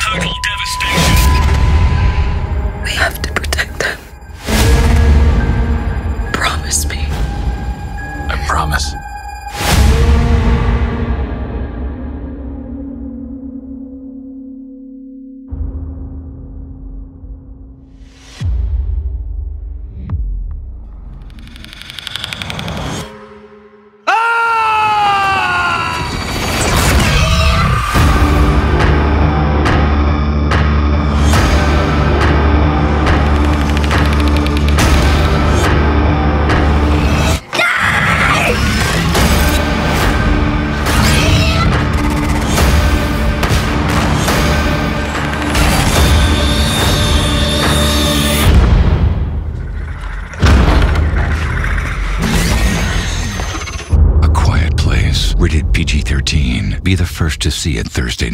Total devastation. We have to protect them. Promise me. I promise. Rated PG 13. Be the first to see it Thursday night.